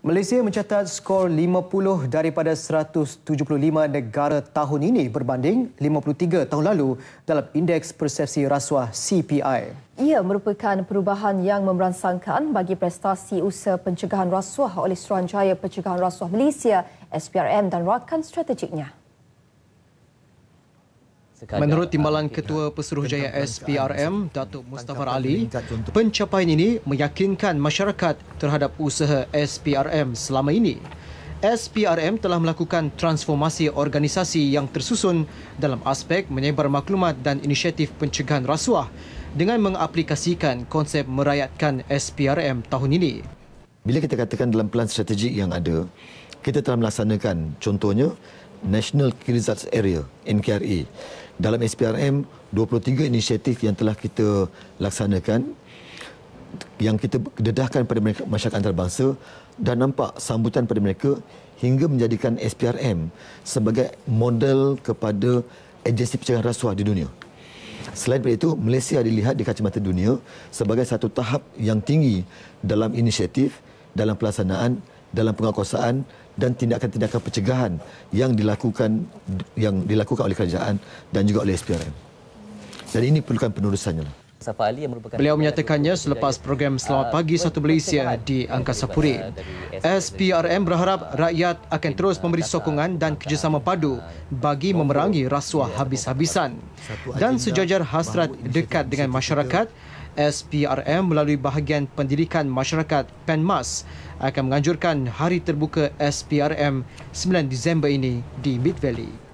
Malaysia mencatat skor 50 daripada 175 negara tahun ini berbanding 53 tahun lalu dalam Indeks Persepsi Rasuah CPI. Ia merupakan perubahan yang memerangsangkan bagi prestasi usaha pencegahan rasuah oleh Suruhanjaya Pencegahan Rasuah Malaysia SPRM dan rakan strategiknya. Menurut Timbalan Ketua Pesuruhjaya SPRM, Datuk Mustafa Ali, pencapaian ini meyakinkan masyarakat terhadap usaha SPRM selama ini. SPRM telah melakukan transformasi organisasi yang tersusun dalam aspek menyebar maklumat dan inisiatif pencegahan rasuah dengan mengaplikasikan konsep merayatkan SPRM tahun ini. Bila kita katakan dalam pelan strategik yang ada, kita telah melaksanakan contohnya National Key Results Area, NKRA. Dalam SPRM, 23 inisiatif yang telah kita laksanakan yang kita dedahkan pada mereka, masyarakat antarabangsa dan nampak sambutan pada mereka hingga menjadikan SPRM sebagai model kepada agensi pencegahan rasuah di dunia. Selain daripada itu, Malaysia dilihat di kacamata dunia sebagai satu tahap yang tinggi dalam inisiatif, dalam pelaksanaan, dalam penguasaan dan tindakan-tindakan pencegahan yang dilakukan yang dilakukan oleh kerajaan dan juga oleh SPRM. Dan ini perlukan penerusannya. Lah. Beliau menyatakannya selepas program Selamat Pagi Satu Malaysia di Angkasa Puri. SPRM berharap rakyat akan terus memberi sokongan dan kerjasama padu bagi memerangi rasuah habis-habisan. Dan sejajar hasrat dekat dengan masyarakat, SPRM melalui bahagian pendidikan masyarakat PENMAS akan menganjurkan hari terbuka SPRM 9 Disember ini di Mid Valley.